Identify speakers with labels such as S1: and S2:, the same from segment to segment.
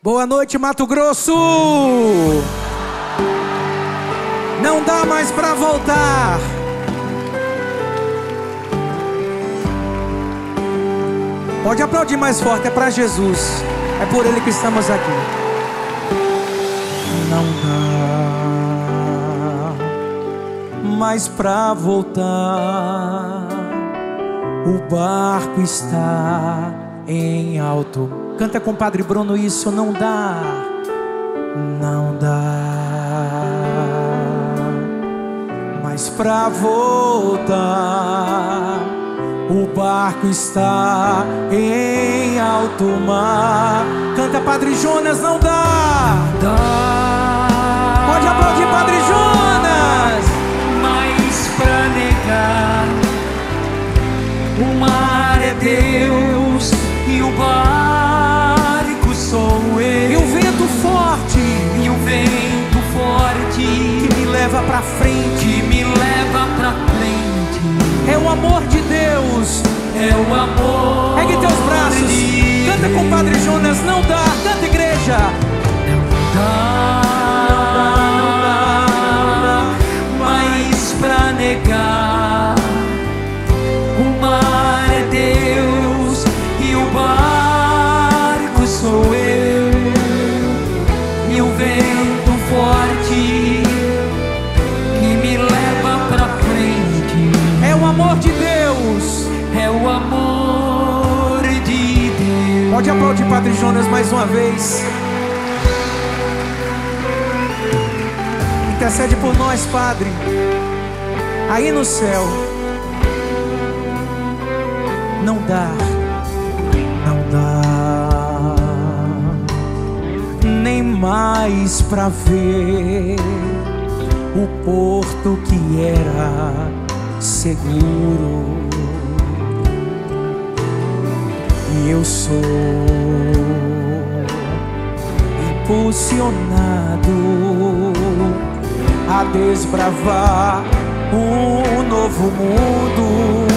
S1: Boa noite, Mato Grosso! Não dá mais pra voltar. Pode aplaudir mais forte, é pra Jesus. É por ele que estamos aqui. Não dá mais pra voltar. O barco está em alto. Canta com o Padre Bruno isso não dá. Não dá mais pra voltar. O barco está em alto mar. Canta Padre Jonas, não dá.
S2: Dá
S1: Pode aplaudir Padre Jonas.
S2: mais pra negar. O mar é Deus e o barco sou
S1: E
S2: eu.
S1: o vento forte
S2: E o vento forte
S1: que me leva pra frente.
S2: que me leva pra frente
S1: É o amor de Deus.
S2: é o amor.
S1: Pegue teus braços.
S2: de
S1: Canta com o Padre Jonas, não dá. Canta Pode aplaudir Padre Jonas mais uma vez. Intercede por nós, Padre. Aí no céu. Não dá. Não dá. Nem mais pra ver o porto que era seguro. E eu sou impulsionado a desbravar um novo mundo.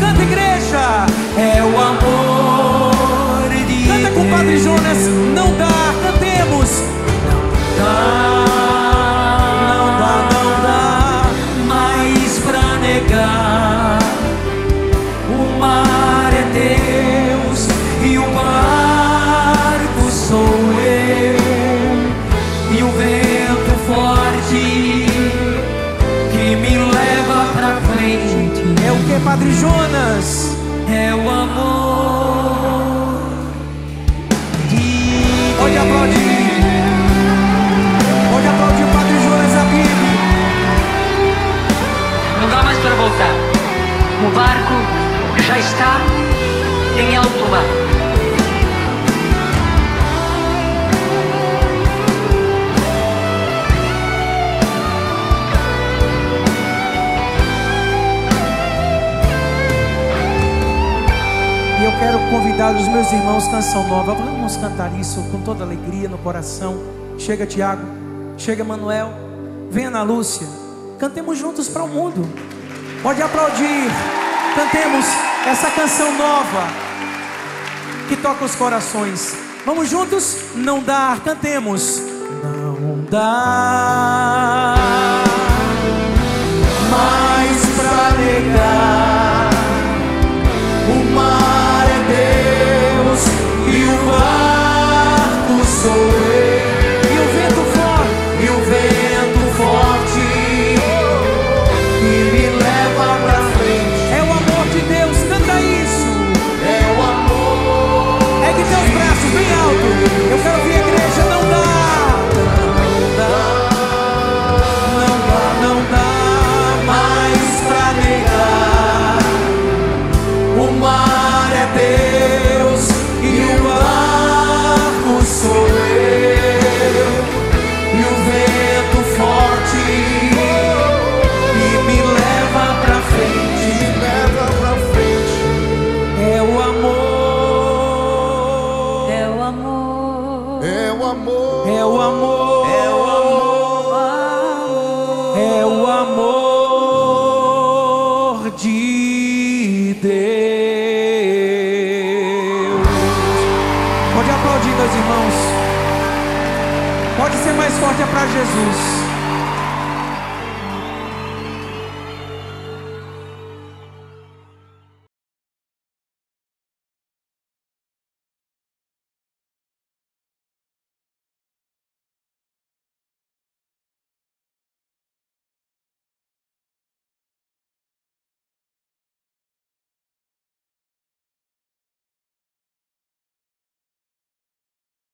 S1: Canta igreja. Padre Jonas?
S2: é o amor de
S1: Pode aplaudir. Pode aplaudir o Padre Jonas aqui.
S2: Não dá mais para voltar. O barco já está em alto mar.
S1: Convidar os meus irmãos, canção nova. Vamos cantar isso com toda alegria no coração. Chega, Tiago. Chega, Manuel. Venha, Ana Lúcia. Cantemos juntos para o mundo. Pode aplaudir. Cantemos essa canção nova que toca os corações. Vamos juntos? Não dá. Cantemos. Não dá barco É o amor. É o amor. É o amor de Deus. Pode aplaudir, meus irmãos. Pode ser mais forte é para Jesus.